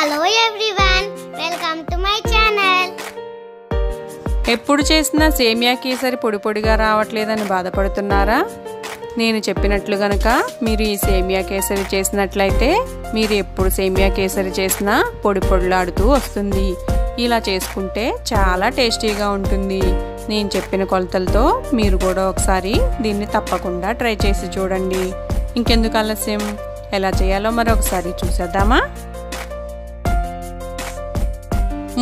Hello everyone welcome to my channel. ఎప్పుడు చేసినా సేమియా కేసరి పొడి పొడిగా రావట్లేదని బాధపడుతున్నారా? నేను చెప్పినట్లు గనక మీరు ఈ సేమియా కేసరి చేసినట్లయితే మీరు ఎప్పుడు సేమియా కేసరి చేసినా పొడి పొడిలాడుతూ వస్తుంది. ఇలా చేసుకుంటే చాలా టేస్టీగా ఉంటుంది. నేను చెప్పిన కొలతలతో మీరు కూడా ఒకసారి దీన్ని తప్పకుండా ట్రై చేసి చూడండి. ఇంకెందుకు ఆలస్యం? ఎలా చేయాలో మరొకసారి చూసేద్దామా?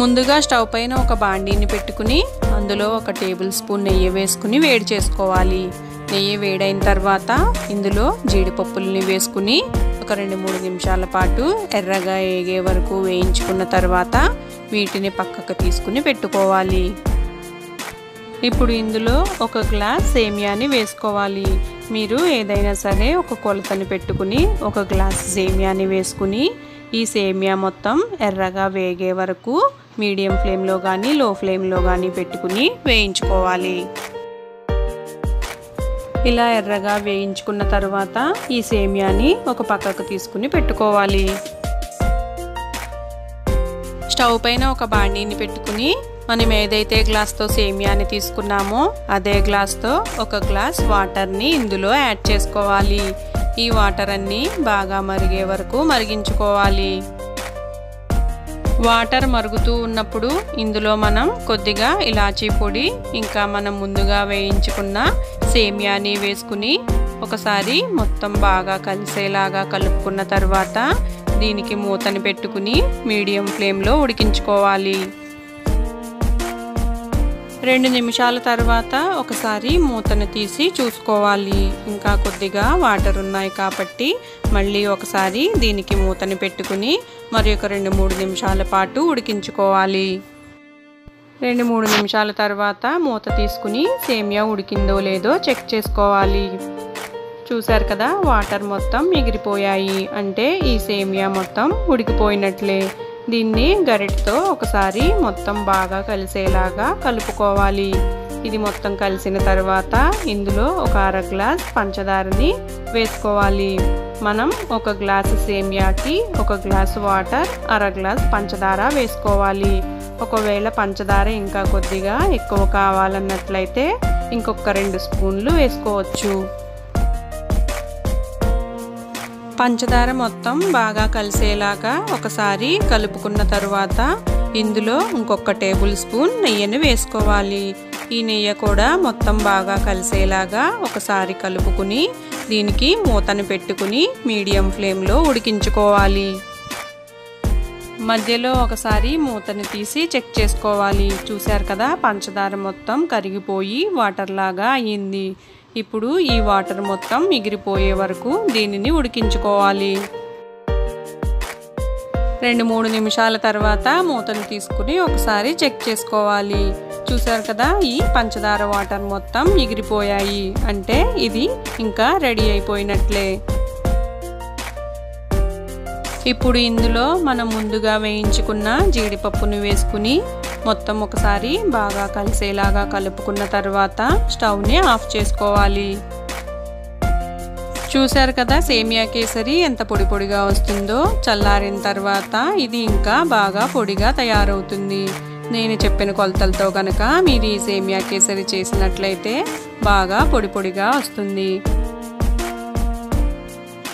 ముందుగా స్టవ్ పైన ఒక బాండీని పెట్టుకుని అందులో ఒక టేబుల్ స్పూన్ నెయ్యి వేసుకుని వేడి చేసుకోవాలి. నెయ్యి వేడైన తర్వాత ఇందులో జీడిపప్పుల్ని వేసుకుని ఒక రెండు మూడు నిమిషాల పాటు ఎర్రగా ఏగే వరకు వేయించుకున్న తర్వాత వీటిని పక్కకు తీసుకుని పెట్టుకోవాలి. ఇప్పుడు ఇందులో ఒక గ్లాస్ సేమియాని వేసుకోవాలి. మీరు ఏదైనా సరే ఒక కొలతని పెట్టుకుని ఒక గ్లాస్ సేమియాని వేసుకుని ఈ సేమియా మొత్తం ఎర్రగా వేగే వరకు మీడియం ఫ్లేమ్లో కానీ లో ఫ్లేమ్లో కానీ పెట్టుకుని వేయించుకోవాలి. ఇలా ఎర్రగా వేయించుకున్న తర్వాత ఈ సేమియాని ఒక పక్కకు తీసుకుని పెట్టుకోవాలి. స్టవ్ పైన ఒక బాణీని పెట్టుకుని మనం ఏదైతే గ్లాస్తో సేమియాని తీసుకున్నామో అదే గ్లాస్తో ఒక గ్లాస్ వాటర్ని ఇందులో యాడ్ చేసుకోవాలి. ఈ వాటర్ అన్నీ బాగా మరిగే వరకు మరిగించుకోవాలి. వాటర్ మరుగుతూ ఉన్నప్పుడు ఇందులో మనం కొద్దిగా ఇలాచీ పొడి ఇంకా మనం ముందుగా వేయించుకున్న సేమియాని వేసుకుని ఒకసారి మొత్తం బాగా కలిసేలాగా కలుపుకున్న తర్వాత దీనికి మూతని పెట్టుకుని మీడియం ఫ్లేమ్లో ఉడికించుకోవాలి. రెండు నిమిషాల తర్వాత ఒకసారి మూతను తీసి చూసుకోవాలి. ఇంకా కొద్దిగా వాటర్ ఉన్నాయి కాబట్టి మళ్ళీ ఒకసారి దీనికి మూతని పెట్టుకుని మరి ఒక రెండు మూడు నిమిషాల పాటు ఉడికించుకోవాలి. రెండు మూడు నిమిషాల తర్వాత మూత తీసుకుని సేమియా ఉడికిందో లేదో చెక్ చేసుకోవాలి. చూశారు కదా వాటర్ మొత్తం ఎగిరిపోయాయి. అంటే ఈ సేమియా మొత్తం ఉడికిపోయినట్లే. దీన్ని గరిటతో ఒకసారి మొత్తం బాగా కలిసేలాగా కలుపుకోవాలి. ఇది మొత్తం కలిసిన తర్వాత ఇందులో ఒక అర గ్లాస్ పంచదారని వేసుకోవాలి. మనం ఒక గ్లాసు సేమియాకి ఒక గ్లాసు వాటర్ అర గ్లాస్ పంచదార వేసుకోవాలి. ఒకవేళ పంచదార ఇంకా కొద్దిగా ఎక్కువ కావాలన్నట్లయితే ఇంకొక రెండు స్పూన్లు వేసుకోవచ్చు. పంచదార మొత్తం బాగా కలిసేలాగా ఒకసారి కలుపుకున్న తర్వాత ఇందులో ఇంకొక టేబుల్ స్పూన్ నెయ్యిని వేసుకోవాలి. ఈ నెయ్యి కూడా మొత్తం బాగా కలిసేలాగా ఒకసారి కలుపుకుని దీనికి మూతను పెట్టుకుని మీడియం ఫ్లేమ్లో ఉడికించుకోవాలి. మధ్యలో ఒకసారి మూతని తీసి చెక్ చేసుకోవాలి. చూశారు కదా పంచదార మొత్తం కరిగిపోయి వాటర్ లాగా అయ్యింది ఇప్పుడు ఈ వాటర్ మొత్తం మిగిలిపోయే వరకు దీనిని ఉడికించుకోవాలి. రెండు మూడు నిమిషాల తర్వాత మూతను తీసుకుని ఒకసారి చెక్ చేసుకోవాలి. చూసారు కదా ఈ పంచదార వాటర్ మొత్తం ఎగిరిపోయాయి అంటే ఇది ఇంకా రెడీ అయిపోయినట్లే. ఇప్పుడు ఇందులో మనం ముందుగా వేయించుకున్న జీడిపప్పును వేసుకుని మొత్తం ఒకసారి బాగా కలిసేలాగా కలుపుకున్న తర్వాత స్టవ్ని ఆఫ్ చేసుకోవాలి. చూశారు కదా సేమియా కేసరి ఎంత పొడి పొడిగా వస్తుందో? చల్లారిన తర్వాత ఇది ఇంకా బాగా పొడిగా తయారవుతుంది. నేను చెప్పిన కొలతలతో కనుక మీరు ఈ సేమియా కేసరి చేసినట్లయితే బాగా పొడి పొడిగా వస్తుంది.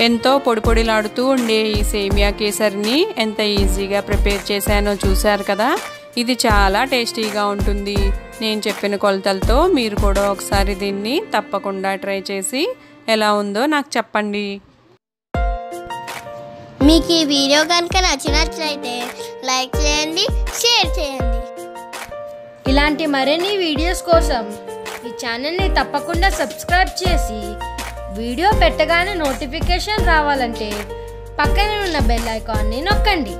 ఎంతో పొడి పొడిలాడుతూ ఉండే ఈ సేమియా కేసరిని ఎంత ఈజీగా ప్రిపేర్ చేశానో చూశారు కదా? ఇది చాలా టేస్టీగా ఉంటుంది. నేను చెప్పిన కొలతలతో మీరు కూడా ఒకసారి దీన్ని తప్పకుండా ట్రై చేసి ఎలా ఉందో నాకు చెప్పండి. మీకు ఈ వీడియో కనుక నచ్చినట్లయితే లైక్ చేయండి షేర్ చేయండి. ఇలాంటి మరిన్ని వీడియోస్ కోసం ఈ ఛానల్ని తప్పకుండా సబ్స్క్రైబ్ చేసి వీడియో పెట్టగానే నోటిఫికేషన్ రావాలంటే పక్కనే ఉన్న బెల్ ఐకాన్ని నొక్కండి.